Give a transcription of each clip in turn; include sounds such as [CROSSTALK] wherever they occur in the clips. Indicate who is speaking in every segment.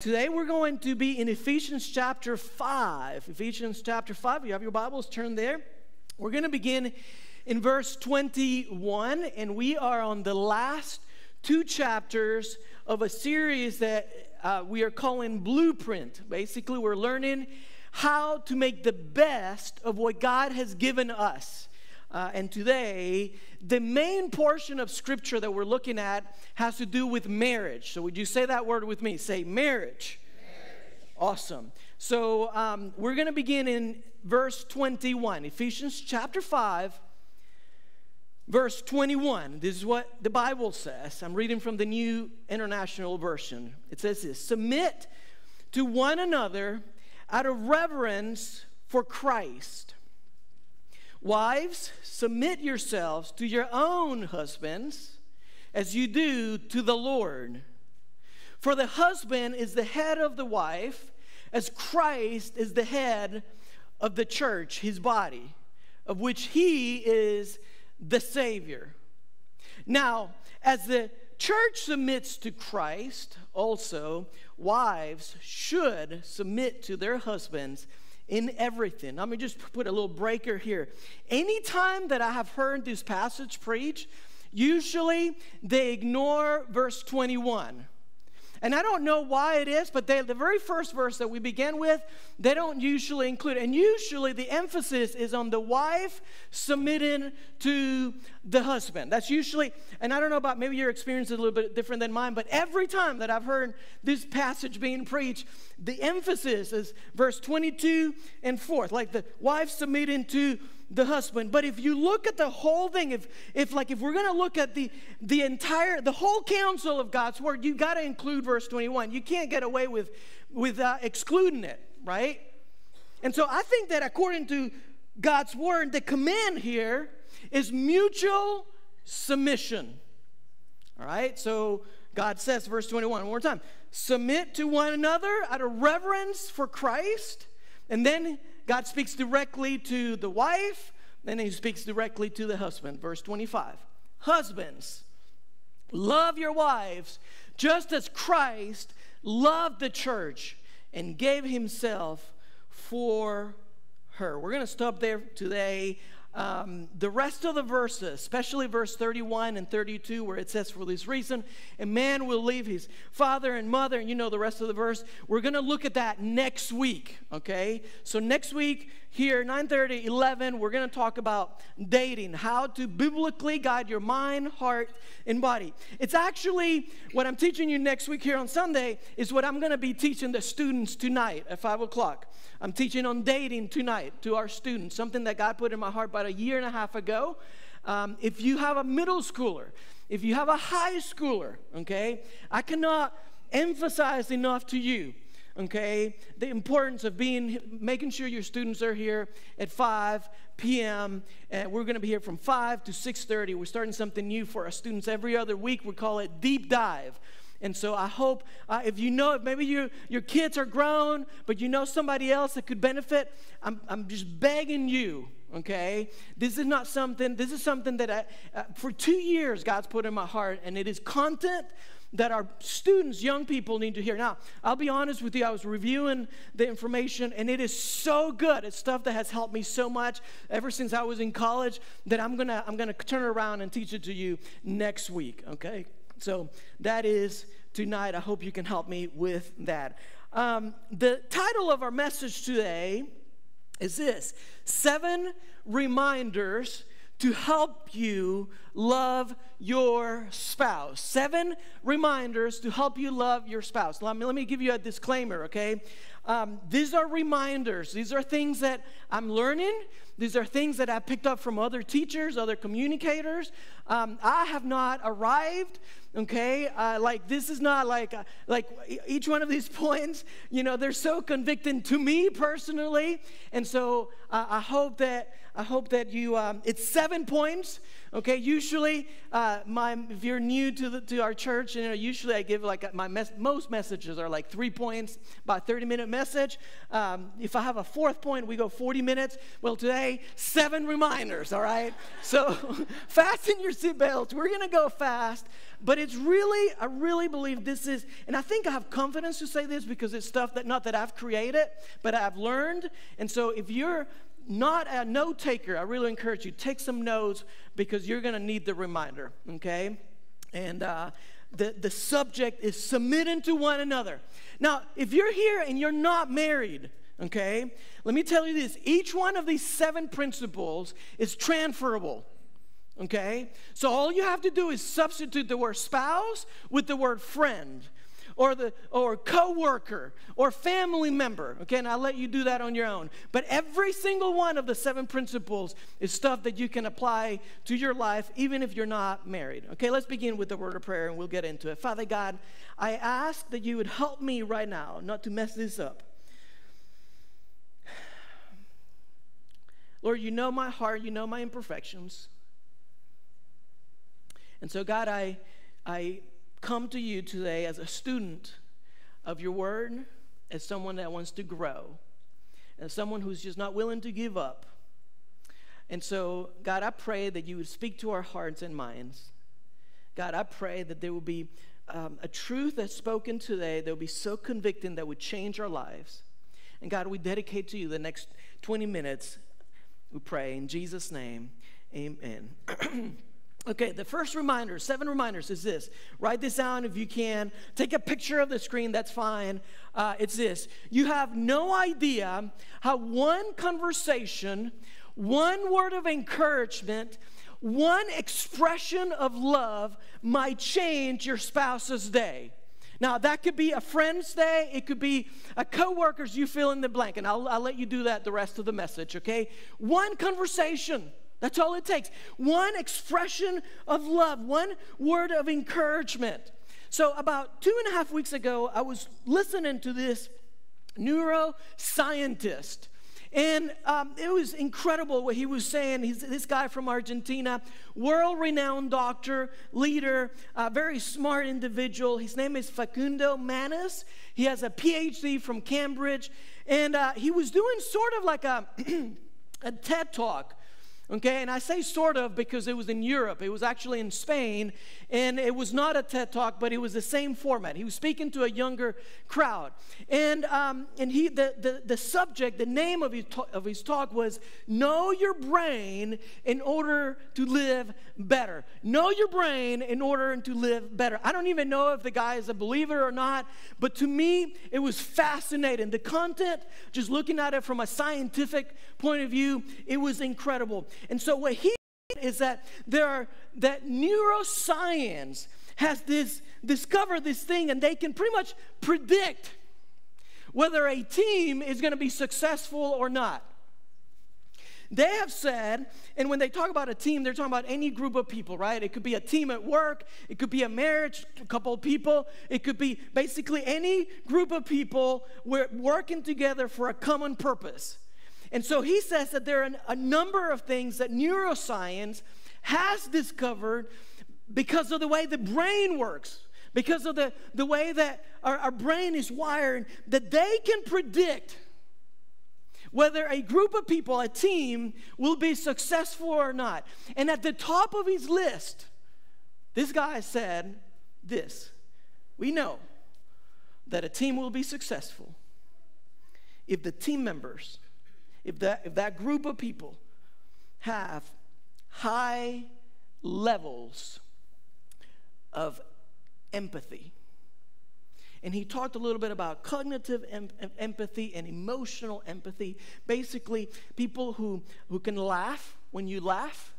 Speaker 1: Today we're going to be in Ephesians chapter 5. Ephesians chapter 5, you have your Bibles, turned there. We're going to begin in verse 21, and we are on the last two chapters of a series that uh, we are calling Blueprint. Basically, we're learning how to make the best of what God has given us uh, and today, the main portion of scripture that we're looking at has to do with marriage. So, would you say that word with me? Say marriage. marriage. Awesome. So, um, we're going to begin in verse 21, Ephesians chapter 5, verse 21. This is what the Bible says. I'm reading from the New International Version. It says this Submit to one another out of reverence for Christ. Wives, submit yourselves to your own husbands as you do to the Lord. For the husband is the head of the wife, as Christ is the head of the church, his body, of which he is the Savior. Now, as the church submits to Christ, also wives should submit to their husbands in everything. Let me just put a little breaker here. Anytime that I have heard this passage preached, usually they ignore verse 21. And I don't know why it is, but they, the very first verse that we begin with, they don't usually include. And usually the emphasis is on the wife submitting to the husband. That's usually, and I don't know about maybe your experience is a little bit different than mine, but every time that I've heard this passage being preached, the emphasis is verse 22 and forth, like the wife submitting to the husband. But if you look at the whole thing, if if like if we're gonna look at the the entire the whole counsel of God's word, you gotta include verse 21. You can't get away with with uh, excluding it, right? And so I think that according to God's word, the command here is mutual submission. All right, so God says, verse 21, one more time submit to one another out of reverence for Christ. And then God speaks directly to the wife, and he speaks directly to the husband. Verse 25 Husbands, love your wives just as Christ loved the church and gave himself for her. We're going to stop there today. Um, the rest of the verses, especially verse 31 and 32, where it says, For this reason, a man will leave his father and mother, and you know the rest of the verse. We're going to look at that next week, okay? So next week, here 9:30, 11 we're going to talk about dating how to biblically guide your mind heart and body it's actually what i'm teaching you next week here on sunday is what i'm going to be teaching the students tonight at 5 o'clock i'm teaching on dating tonight to our students something that god put in my heart about a year and a half ago um, if you have a middle schooler if you have a high schooler okay i cannot emphasize enough to you okay? The importance of being, making sure your students are here at 5 p.m. And uh, we're going to be here from 5 to 6.30. We're starting something new for our students every other week. We call it Deep Dive. And so I hope uh, if you know, if maybe you, your kids are grown, but you know somebody else that could benefit, I'm, I'm just begging you, okay? This is not something, this is something that I, uh, for two years God's put in my heart, and it is content that our students, young people, need to hear. Now, I'll be honest with you, I was reviewing the information and it is so good. It's stuff that has helped me so much ever since I was in college that I'm gonna I'm gonna turn around and teach it to you next week. Okay? So that is tonight. I hope you can help me with that. Um, the title of our message today is this Seven Reminders to help you love your spouse. Seven reminders to help you love your spouse. Let me, let me give you a disclaimer, okay? Um, these are reminders. These are things that I'm learning. These are things that I picked up from other teachers, other communicators. Um, I have not arrived, okay? Uh, like, this is not like, uh, like each one of these [LAUGHS] points, you know, they're so convicting to me personally. And so uh, I hope that I hope that you, um, it's seven points, okay? Usually, uh, my, if you're new to, the, to our church, you know, usually I give like my mes- most messages are like three points, about 30 minute message. Um, if I have a fourth point, we go 40 minutes. Well, today, seven reminders, all right? so [LAUGHS] fasten your seatbelts. We're gonna go fast, but it's really, I really believe this is, and I think I have confidence to say this because it's stuff that, not that I've created, but I've learned. And so if you're not a note taker, I really encourage you take some notes because you're going to need the reminder. Okay, and uh, the the subject is submitting to one another. Now, if you're here and you're not married, okay, let me tell you this: each one of these seven principles is transferable. Okay? So all you have to do is substitute the word spouse with the word friend or the or coworker or family member. Okay, and I'll let you do that on your own. But every single one of the seven principles is stuff that you can apply to your life, even if you're not married. Okay, let's begin with the word of prayer and we'll get into it. Father God, I ask that you would help me right now not to mess this up. Lord, you know my heart, you know my imperfections. And so, God, I, I come to you today as a student of your word, as someone that wants to grow, as someone who's just not willing to give up. And so, God, I pray that you would speak to our hearts and minds. God, I pray that there will be um, a truth that's spoken today that will be so convicting that would change our lives. And God, we dedicate to you the next 20 minutes. We pray in Jesus' name. Amen. [CLEARS THROAT] Okay, the first reminder, seven reminders is this. Write this down if you can. Take a picture of the screen, that's fine. Uh, it's this. You have no idea how one conversation, one word of encouragement, one expression of love might change your spouse's day. Now, that could be a friend's day, it could be a coworker's, you fill in the blank, and I'll, I'll let you do that the rest of the message, okay? One conversation that's all it takes. One expression of love, one word of encouragement. So, about two and a half weeks ago, I was listening to this neuroscientist. And um, it was incredible what he was saying. He's this guy from Argentina, world renowned doctor, leader, uh, very smart individual. His name is Facundo Manis. He has a PhD from Cambridge. And uh, he was doing sort of like a, [CLEARS THROAT] a TED talk Okay, and I say sort of because it was in Europe. It was actually in Spain, and it was not a TED talk, but it was the same format. He was speaking to a younger crowd, and um, and he the, the the subject, the name of his of his talk was "Know Your Brain in Order to Live Better." Know your brain in order to live better. I don't even know if the guy is a believer or not, but to me, it was fascinating. The content, just looking at it from a scientific point of view, it was incredible. And so what he is that there are, that neuroscience has this discovered this thing and they can pretty much predict whether a team is going to be successful or not. They have said, and when they talk about a team, they're talking about any group of people, right? It could be a team at work, it could be a marriage, a couple of people, it could be basically any group of people working together for a common purpose. And so he says that there are a number of things that neuroscience has discovered because of the way the brain works, because of the, the way that our, our brain is wired, that they can predict whether a group of people, a team, will be successful or not. And at the top of his list, this guy said this We know that a team will be successful if the team members if that, if that group of people have high levels of empathy, and he talked a little bit about cognitive em empathy and emotional empathy. Basically, people who, who can laugh when you laugh,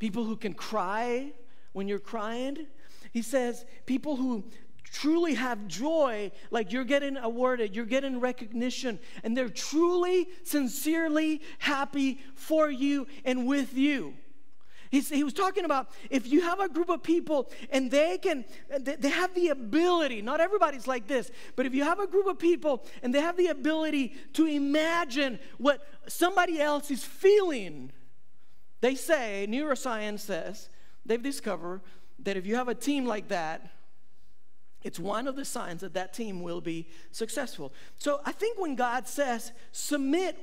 Speaker 1: people who can cry when you're crying. He says, people who truly have joy, like you're getting awarded, you're getting recognition, and they're truly, sincerely happy for you and with you. He's, he was talking about if you have a group of people and they can, they have the ability, not everybody's like this, but if you have a group of people and they have the ability to imagine what somebody else is feeling, they say, neuroscience says, they've discovered that if you have a team like that, it's one of the signs that that team will be successful. So I think when God says, submit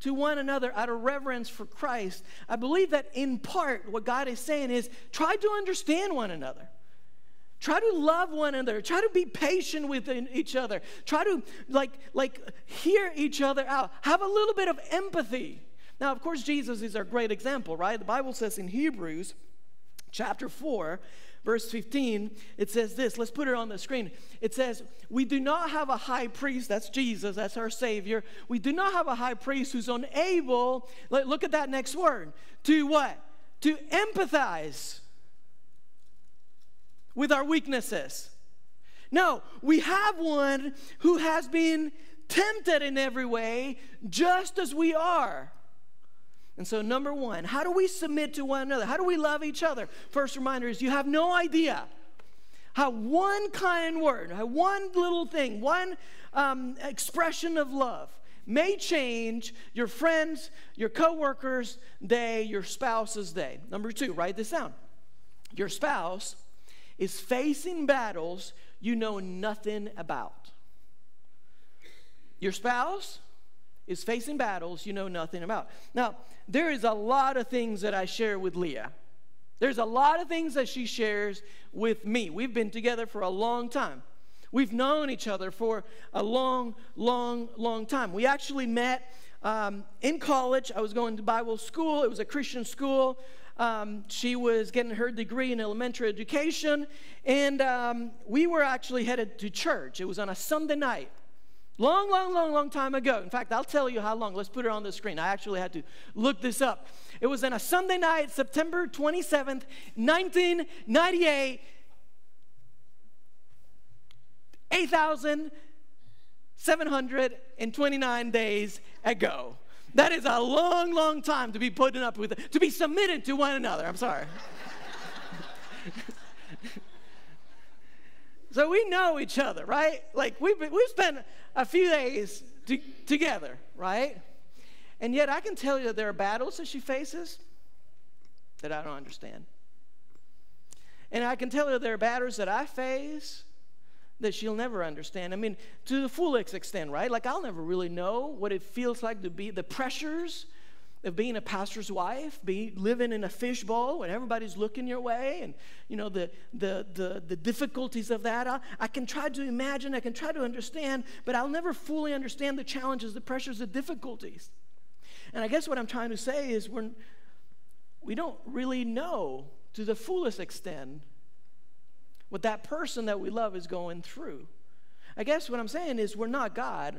Speaker 1: to one another out of reverence for Christ, I believe that in part what God is saying is try to understand one another. Try to love one another. Try to be patient with each other. Try to like like hear each other out. Have a little bit of empathy. Now, of course, Jesus is our great example, right? The Bible says in Hebrews chapter 4 verse 15, it says this. Let's put it on the screen. It says, We do not have a high priest, that's Jesus, that's our Savior. We do not have a high priest who's unable, look at that next word, to what? To empathize with our weaknesses. No, we have one who has been tempted in every way, just as we are and so, number one, how do we submit to one another? How do we love each other? First reminder is you have no idea how one kind word, how one little thing, one um, expression of love may change your friends, your coworkers' day, your spouse's day. Number two, write this down. Your spouse is facing battles you know nothing about. Your spouse is facing battles you know nothing about. Now, there is a lot of things that I share with Leah. There's a lot of things that she shares with me. We've been together for a long time. We've known each other for a long, long, long time. We actually met um, in college. I was going to Bible school, it was a Christian school. Um, she was getting her degree in elementary education, and um, we were actually headed to church. It was on a Sunday night. Long, long, long, long time ago. In fact, I'll tell you how long. Let's put it on the screen. I actually had to look this up. It was on a Sunday night, September 27th, 1998. 8,729 days ago. That is a long, long time to be putting up with, to be submitted to one another. I'm sorry. [LAUGHS] So we know each other, right? Like we've, been, we've spent a few days to, together, right? And yet I can tell you there are battles that she faces that I don't understand. And I can tell you there are battles that I face that she'll never understand. I mean, to the full extent, right? Like I'll never really know what it feels like to be the pressures of being a pastor's wife, be living in a fishbowl when everybody's looking your way, and you know the the the, the difficulties of that. I, I, can try to imagine, I can try to understand, but I'll never fully understand the challenges, the pressures, the difficulties. And I guess what I'm trying to say is we're we don't really know to the fullest extent what that person that we love is going through. I guess what I'm saying is we're not God.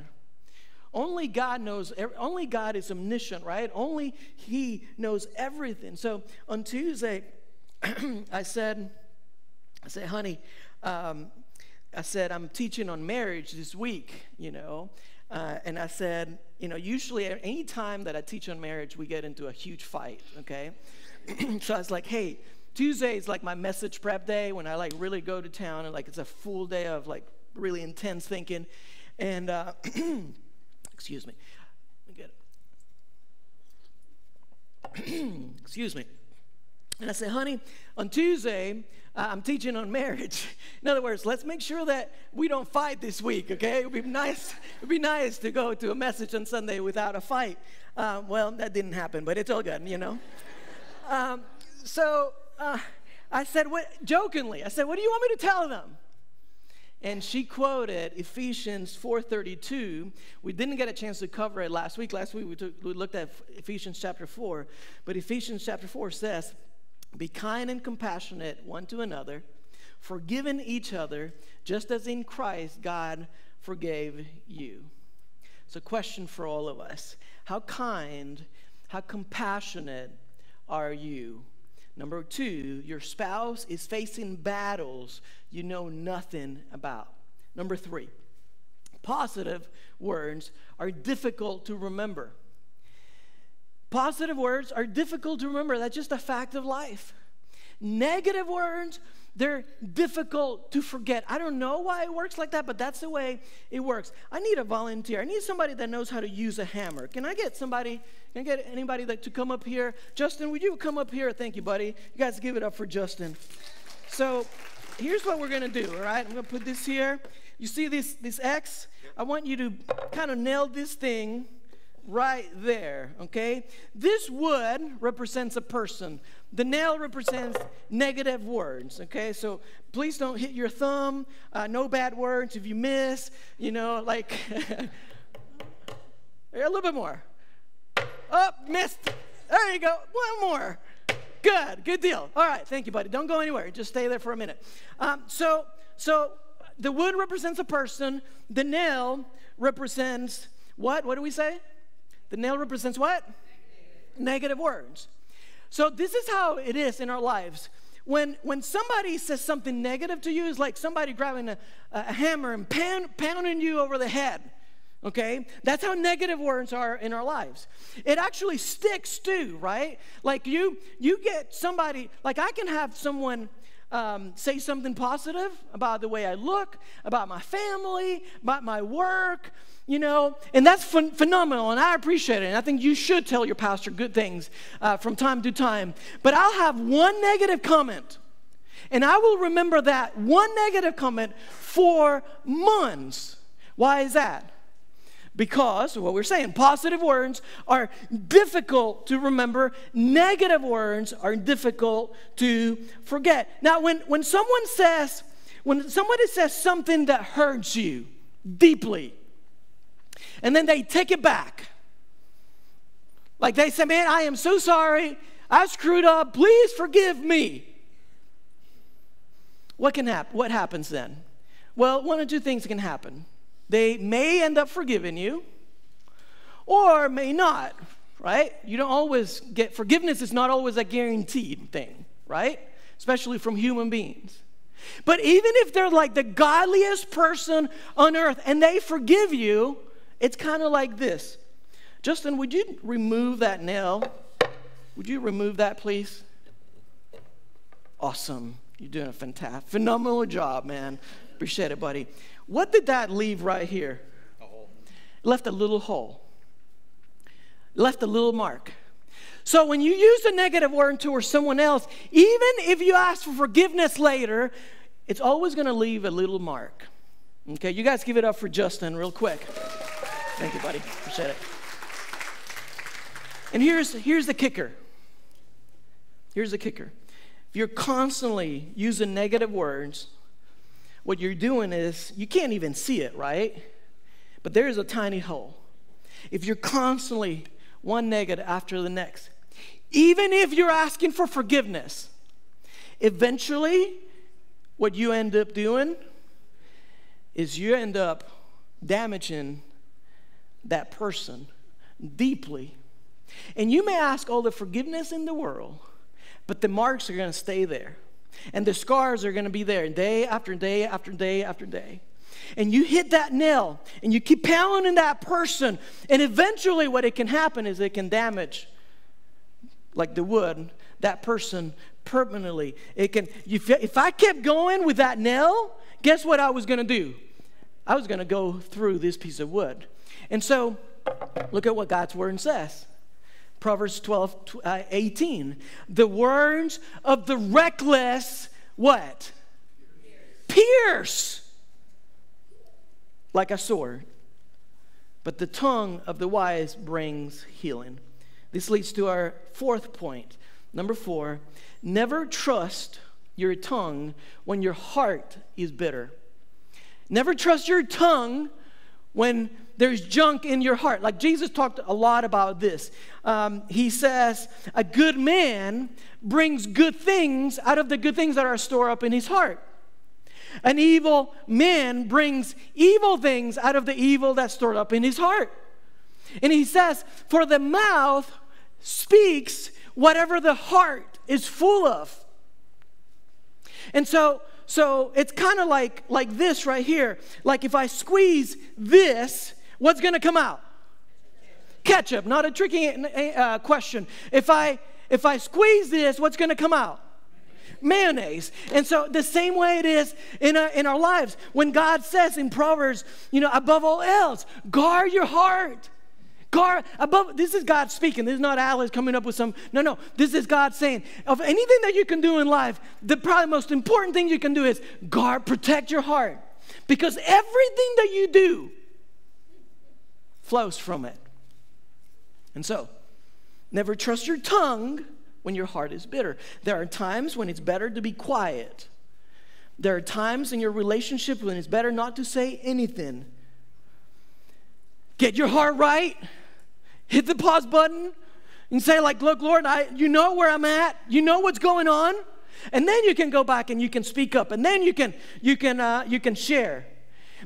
Speaker 1: Only God knows, only God is omniscient, right? Only He knows everything. So on Tuesday, [CLEARS THROAT] I said, I said, honey, um, I said, I'm teaching on marriage this week, you know. Uh, and I said, you know, usually any time that I teach on marriage, we get into a huge fight, okay? [CLEARS THROAT] so I was like, hey, Tuesday is like my message prep day when I like really go to town and like it's a full day of like really intense thinking. And, uh, [CLEARS THROAT] Excuse me. [CLEARS THROAT] Excuse me. And I said, honey, on Tuesday, uh, I'm teaching on marriage. [LAUGHS] In other words, let's make sure that we don't fight this week, okay? It'd be nice, it'd be nice to go to a message on Sunday without a fight. Uh, well, that didn't happen, but it's all good, you know? um, so uh, I said, what, jokingly, I said, what do you want me to tell them? and she quoted Ephesians 4:32. We didn't get a chance to cover it last week. Last week we, took, we looked at Ephesians chapter 4, but Ephesians chapter 4 says, "Be kind and compassionate one to another, forgiving each other, just as in Christ God forgave you." It's a question for all of us. How kind, how compassionate are you? Number two, your spouse is facing battles you know nothing about. Number three, positive words are difficult to remember. Positive words are difficult to remember. That's just a fact of life. Negative words, they're difficult to forget. I don't know why it works like that, but that's the way it works. I need a volunteer. I need somebody that knows how to use a hammer. Can I get somebody? Can I get anybody that, to come up here? Justin, would you come up here? Thank you, buddy. You guys give it up for Justin. So, here's what we're going to do, all right? I'm going to put this here. You see this, this X? I want you to kind of nail this thing right there, okay? This wood represents a person. The nail represents negative words, okay? So please don't hit your thumb. Uh, no bad words. If you miss, you know, like [LAUGHS] a little bit more. Up, oh, missed. There you go. One more. Good, good deal. All right, thank you, buddy. Don't go anywhere. Just stay there for a minute. Um, so, so the wood represents a person. The nail represents what? What do we say? The nail represents what? Negative, Negative words. So this is how it is in our lives when, when somebody says something negative to you, is like somebody grabbing a, a hammer and pan, pounding you over the head okay that's how negative words are in our lives it actually sticks too right like you you get somebody like i can have someone um, say something positive about the way i look about my family about my work you know and that's ph phenomenal and i appreciate it and i think you should tell your pastor good things uh, from time to time but i'll have one negative comment and i will remember that one negative comment for months why is that because what we're saying, positive words are difficult to remember, negative words are difficult to forget. Now, when, when someone says, when somebody says something that hurts you deeply, and then they take it back, like they say, Man, I am so sorry, I screwed up, please forgive me. What can happen? What happens then? Well, one of two things can happen. They may end up forgiving you or may not, right? You don't always get forgiveness, is not always a guaranteed thing, right? Especially from human beings. But even if they're like the godliest person on earth and they forgive you, it's kind of like this Justin, would you remove that nail? Would you remove that, please? Awesome. You're doing a fantastic, phenomenal job, man. Appreciate it, buddy. What did that leave right here? A Left a little hole. Left a little mark. So when you use a negative word towards someone else, even if you ask for forgiveness later, it's always going to leave a little mark. Okay, you guys give it up for Justin real quick. Thank you, buddy. Appreciate it. And here's, here's the kicker. Here's the kicker. If you're constantly using negative words what you're doing is you can't even see it, right? But there is a tiny hole. If you're constantly one negative after the next, even if you're asking for forgiveness, eventually what you end up doing is you end up damaging that person deeply. And you may ask all the forgiveness in the world, but the marks are going to stay there. And the scars are going to be there day after day after day after day. And you hit that nail and you keep pounding that person. And eventually, what it can happen is it can damage, like the wood, that person permanently. It can, if I kept going with that nail, guess what I was going to do? I was going to go through this piece of wood. And so, look at what God's word says. Proverbs 12, uh, 18. The words of the reckless, what? Pierce. Pierce like a sword. But the tongue of the wise brings healing. This leads to our fourth point. Number four, never trust your tongue when your heart is bitter. Never trust your tongue when there's junk in your heart. Like Jesus talked a lot about this um, he says, A good man brings good things out of the good things that are stored up in his heart. An evil man brings evil things out of the evil that's stored up in his heart. And he says, For the mouth speaks whatever the heart is full of. And so, so it's kind of like like this right here. Like if I squeeze this, what's going to come out? ketchup, not a tricky eh, eh, uh, question. If I if I squeeze this, what's going to come out? Mayonnaise. And so the same way it is in our, uh, in our lives. When God says in Proverbs, you know, above all else, guard your heart. Guard above. This is God speaking. This is not Alex coming up with some. No, no. This is God saying, of anything that you can do in life, the probably most important thing you can do is guard, protect your heart, because everything that you do flows from it. And so, never trust your tongue when your heart is bitter. There are times when it's better to be quiet. There are times in your relationship when it's better not to say anything. Get your heart right, hit the pause button, and say, like, look, Lord, I you know where I'm at, you know what's going on. And then you can go back and you can speak up, and then you can you can uh, you can share.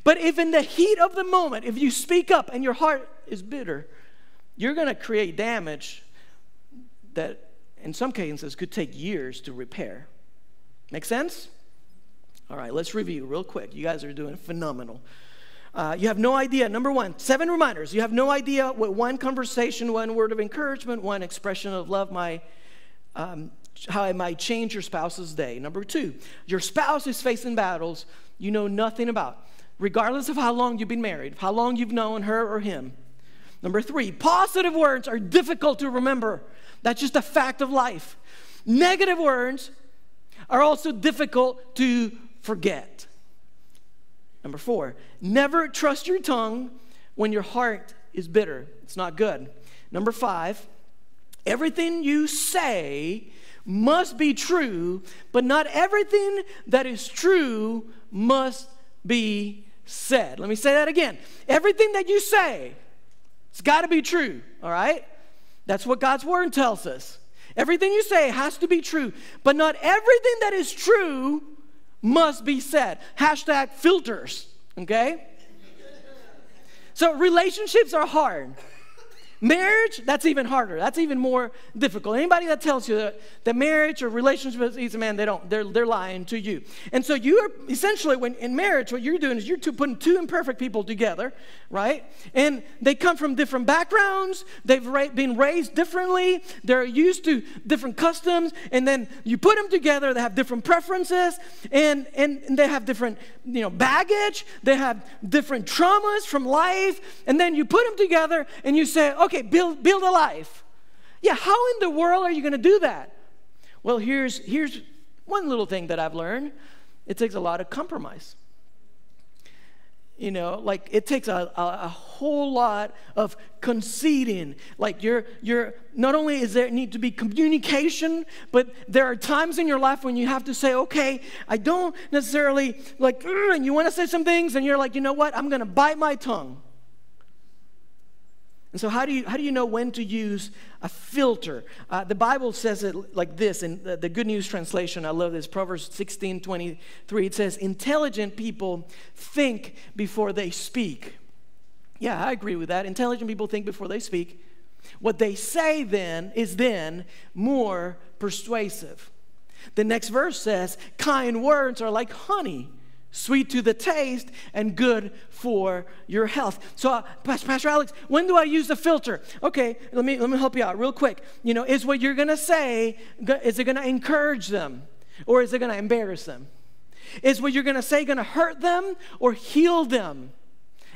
Speaker 1: But if in the heat of the moment, if you speak up and your heart is bitter, you're going to create damage that in some cases could take years to repair. Make sense? All right, let's review real quick. You guys are doing phenomenal. Uh, you have no idea. Number one, seven reminders. You have no idea what one conversation, one word of encouragement, one expression of love might, um, how it might change your spouse's day. Number two, your spouse is facing battles you know nothing about, regardless of how long you've been married, how long you've known her or him. Number three, positive words are difficult to remember. That's just a fact of life. Negative words are also difficult to forget. Number four, never trust your tongue when your heart is bitter. It's not good. Number five, everything you say must be true, but not everything that is true must be said. Let me say that again. Everything that you say it's got to be true, all right? That's what God's word tells us. Everything you say has to be true, but not everything that is true must be said. Hashtag filters, okay? So relationships are hard. Marriage, that's even harder. That's even more difficult. Anybody that tells you that, that marriage or relationships is a man, they don't. They're, they're lying to you. And so you are essentially, when in marriage, what you're doing is you're two, putting two imperfect people together, right? And they come from different backgrounds. They've ra been raised differently. They're used to different customs. And then you put them together. They have different preferences, and and, and they have different, you know, baggage. They have different traumas from life. And then you put them together, and you say, okay, build, build a life. Yeah, how in the world are you going to do that? Well, here's, here's one little thing that I've learned it takes a lot of compromise. You know, like it takes a, a, a, whole lot of conceding. Like you're you're not only is there need to be communication, but there are times in your life when you have to say, okay, I don't necessarily like and you want to say some things, and you're like, you know what, I'm gonna bite my tongue. And so, how do you, how do you know when to use a filter? Uh, the Bible says it like this in the, the, Good News Translation. I love this. Proverbs 16 23. It says, Intelligent people think before they speak. Yeah, I agree with that. Intelligent people think before they speak. What they say then is then more persuasive. The next verse says, Kind words are like honey sweet to the taste and good for your health. So, uh, Pastor Alex, when do I use the filter? Okay, let me let me help you out real quick. You know, is what you're gonna say is it gonna encourage them or is it gonna embarrass them? Is what you're gonna say gonna hurt them or heal them?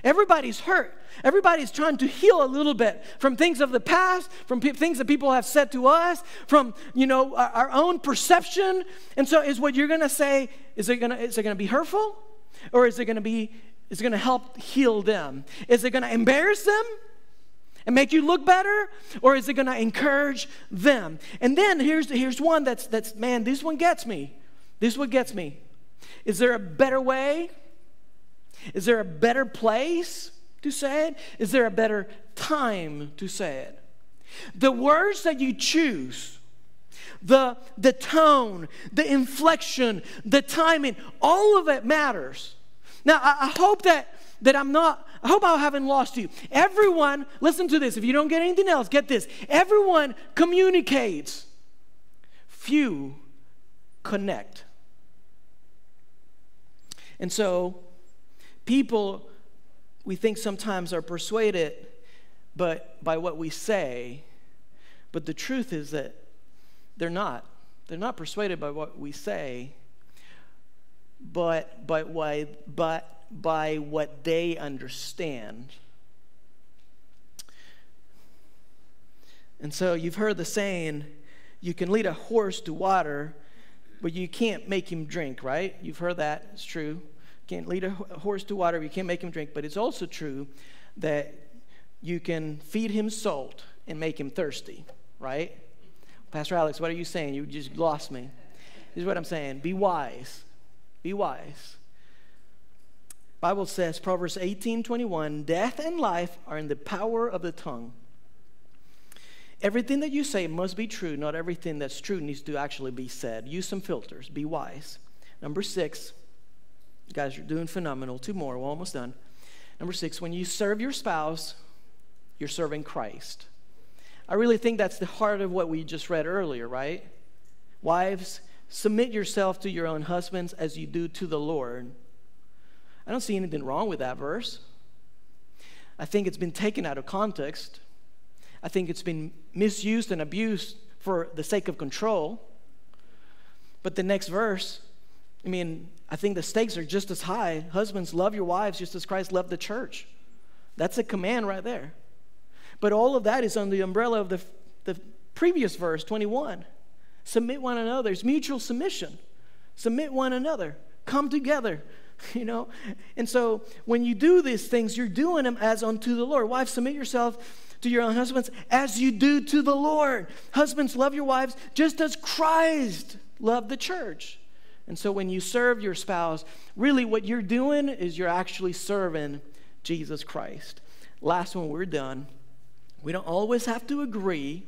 Speaker 1: Everybody's hurt. Everybody's trying to heal a little bit from things of the past, from things that people have said to us, from you know our, our own perception. And so, is what you're going to say is it going to is it going to be hurtful, or is it going to be is it going to help heal them? Is it going to embarrass them? and make you look better or is it going to encourage them and then here's here's one that's that's man this one gets me this one gets me is there a better way is there a better place to say it? Is there a better time to say it? The words that you choose, the, the tone, the inflection, the timing, all of it matters. Now, I, I hope that, that I'm not, I hope I haven't lost you. Everyone, listen to this. If you don't get anything else, get this. Everyone communicates, few connect. And so People, we think sometimes, are persuaded but by what we say. But the truth is that they're not. They're not persuaded by what we say, but by, why, but by what they understand. And so you've heard the saying, you can lead a horse to water, but you can't make him drink, right? You've heard that, it's true can't lead a horse to water, you can't make him drink. But it's also true that you can feed him salt and make him thirsty, right? Pastor Alex, what are you saying? You just lost me. This is what I'm saying. Be wise. Be wise. Bible says, Proverbs 18 21, death and life are in the power of the tongue. Everything that you say must be true. Not everything that's true needs to actually be said. Use some filters. Be wise. Number six, you guys are doing phenomenal. Two more. We're almost done. Number six, when you serve your spouse, you're serving Christ. I really think that's the heart of what we just read earlier, right? Wives, submit yourself to your own husbands as you do to the Lord. I don't see anything wrong with that verse. I think it's been taken out of context. I think it's been misused and abused for the sake of control. But the next verse, I mean, I think the stakes are just as high. Husbands, love your wives just as Christ loved the church. That's a command right there. But all of that is under the umbrella of the, the previous verse, 21. Submit one another. It's mutual submission. Submit one another. Come together, [LAUGHS] you know? And so when you do these things, you're doing them as unto the Lord. Wives, submit yourself to your own husbands as you do to the Lord. Husbands, love your wives just as Christ loved the church. And so when you serve your spouse, really what you're doing is you're actually serving Jesus Christ. Last one, we're done. We don't always have to agree,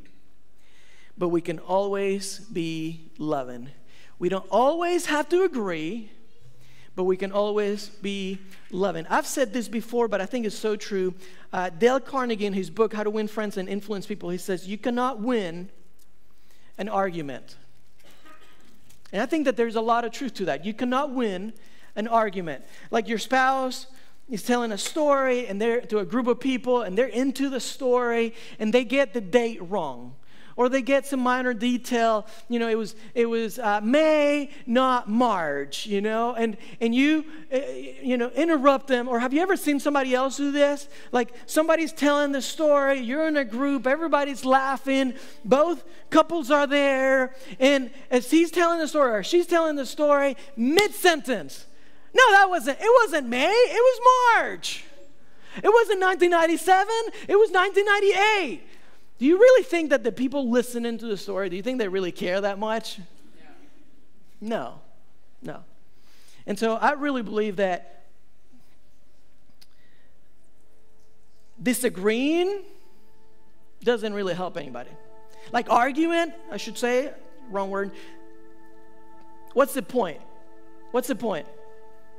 Speaker 1: but we can always be loving. We don't always have to agree, but we can always be loving. I've said this before, but I think it's so true. Uh, Dale Carnegie, in his book, How to Win Friends and Influence People, he says, You cannot win an argument and I think that there's a lot of truth to that. You cannot win an argument. Like your spouse is telling a story and they're to a group of people and they're into the story and they get the date wrong or they get some minor detail you know it was it was uh, may not March, you know and and you uh, you know interrupt them or have you ever seen somebody else do this like somebody's telling the story you're in a group everybody's laughing both couples are there and as he's telling the story or she's telling the story mid-sentence no that wasn't it wasn't may it was March. it wasn't 1997 it was 1998 do you really think that the people listening to the story, do you think they really care that much? Yeah. No, no. And so I really believe that disagreeing doesn't really help anybody. Like argument, I should say, wrong word. What's the point? What's the point?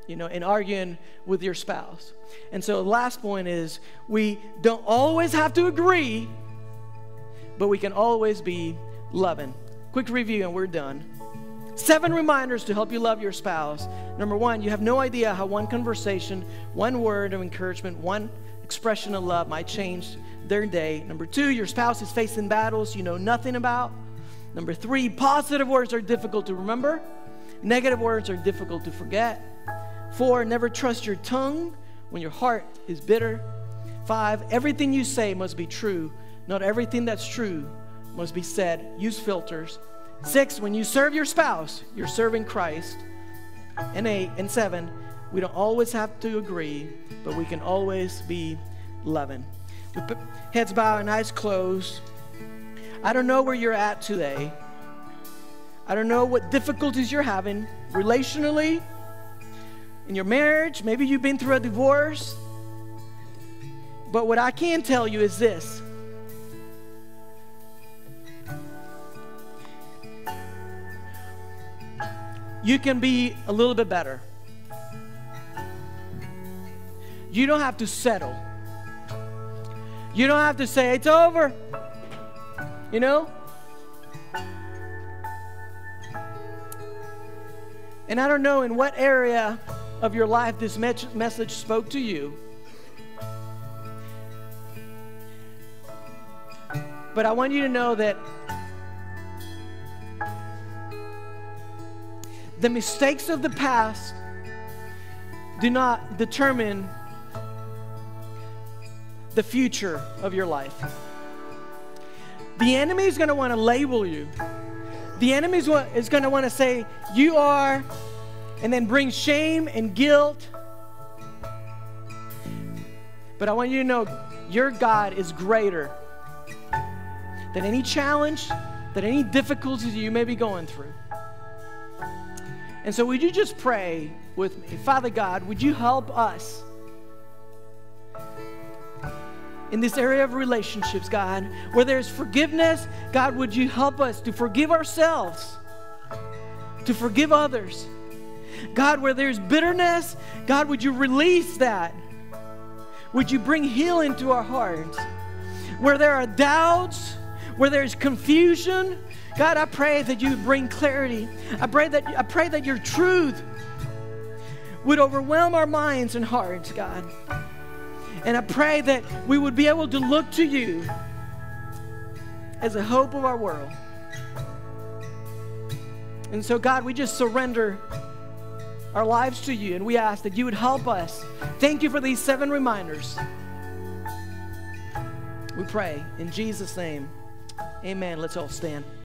Speaker 1: you know, in arguing with your spouse. And so, last point is we don't always have to agree but we can always be loving. Quick review, and we're done. Seven reminders to help you love your spouse. Number one, you have no idea how one conversation, one word of encouragement, one expression of love might change their day. Number two, your spouse is facing battles you know nothing about. Number three, positive words are difficult to remember, negative words are difficult to forget. Four, never trust your tongue when your heart is bitter. Five, everything you say must be true not everything that's true must be said. Use filters. Six, when you serve your spouse, you're serving Christ. And eight, and seven, we don't always have to agree, but we can always be loving. With heads bowed and eyes closed, I don't know where you're at today. I don't know what difficulties you're having relationally, in your marriage. Maybe you've been through a divorce. But what I can tell you is this you can be a little bit better. You don't have to settle. You don't have to say, it's over. You know? And I don't know in what area of your life this message spoke to you. But I want you to know that The mistakes of the past do not determine the future of your life. The enemy is going to want to label you. The enemy is going to want to say, You are, and then bring shame and guilt. But I want you to know your God is greater than any challenge, than any difficulties you may be going through. And so, would you just pray with me? Father God, would you help us in this area of relationships, God, where there's forgiveness? God, would you help us to forgive ourselves, to forgive others? God, where there's bitterness, God, would you release that? Would you bring healing to our hearts? Where there are doubts, where there's confusion, God, I pray that you bring clarity. I pray that I pray that your truth would overwhelm our minds and hearts, God. And I pray that we would be able to look to you as the hope of our world. And so, God, we just surrender our lives to you and we ask that you would help us. Thank you for these seven reminders. We pray in Jesus' name. Amen. Let's all stand.